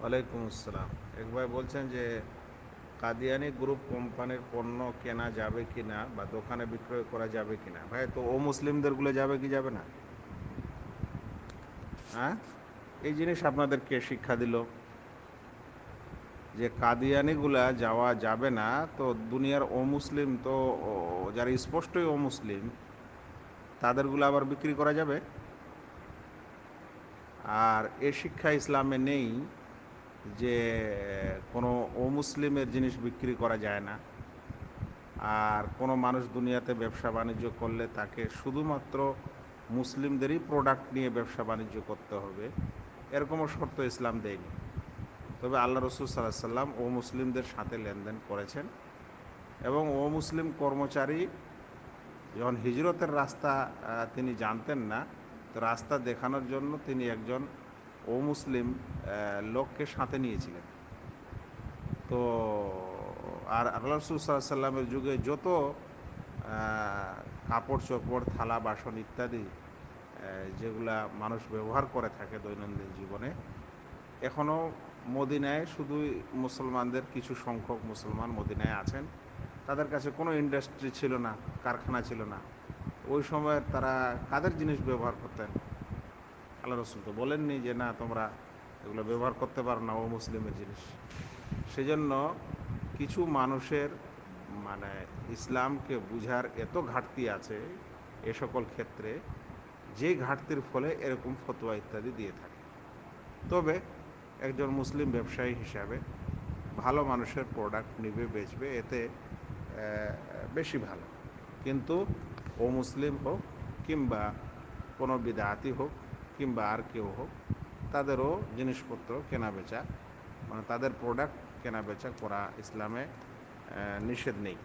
ওয়ালাইকুম আসসালাম। এক ভাই বলছেন যে, কাদিয়ানি গ্রুপ কোম্পানির পণ্য কেনা যাবে কি না বা দোকানে বিক্রয় করা যাবে কি না ভাই, তো ও মুসলিমদেরগুলো যাবে কি যাবে না? হ্যাঁ? এই জিনিস আপনাদেরকে শিক্ষা দিল? যে কাদিয়ানিগুলা যাওয়া যাবে না, তো দুনিয়ার অমুসলিম তো যারা স্পষ্টই অমুসলিম তাদেরগুলো আবার বিক্রি করা যাবে? আর এ শিক্ষা ইসলামে নেই যে, কোনো অমুসলিমের জিনিস বিক্রি করা যায় না। আর কোনো মানুষ দুনিয়াতে ব্যবসা বাণিজ্য করলে তাকে শুধুমাত্র মুসলিমদেরই প্রোডাক্ট নিয়ে ব্যবসা বাণিজ্য করতে হবে। এরকমও শর্ত ইসলাম দেয়নি। তবে আল্লাহ রসুল সাল্লাহ সাল্লাম ও মুসলিমদের সাথে লেনদেন করেছেন এবং ও মুসলিম কর্মচারী যখন হিজরতের রাস্তা তিনি জানতেন না, তো রাস্তা দেখানোর জন্য তিনি একজন ও মুসলিম লোককে সাথে নিয়েছিলেন। তো আর আল্লাহ সাল্লামের যুগে যত কাপড় চোপড়, থালা, বাসন ইত্যাদি যেগুলা মানুষ ব্যবহার করে থাকে দৈনন্দিন জীবনে এখনও মদিনায় শুধুই মুসলমানদের কিছু সংখ্যক মুসলমান মদিনায় আছেন। তাদের কাছে কোনো ইন্ডাস্ট্রি ছিল না, কারখানা ছিল না। ওই সময় তারা কাদের জিনিস ব্যবহার করতেন? আল্লাহ রসুল তো বলেননি যে না, তোমরা এগুলো ব্যবহার করতে পারো না, ও মুসলিমের জিনিস। সেজন্য কিছু মানুষের মানে ইসলামকে বুঝার এত ঘাটতি আছে এ সকল ক্ষেত্রে, যে ঘাটতির ফলে এরকম ফতোয়া ইত্যাদি দিয়ে থাকে। তবে একজন মুসলিম ব্যবসায়ী হিসাবে ভালো মানুষের প্রোডাক্ট নিবে, বেচবে, এতে বেশি ভালো। কিন্তু ও মুসলিম হোক কিংবা কোনো বিদাতি হোক কিংবা আর কেউ হোক, তাদেরও জিনিসপত্র কেনা বেচা মানে তাদের প্রোডাক্ট কেনা বেচা করা ইসলামে নিষেধ নেই।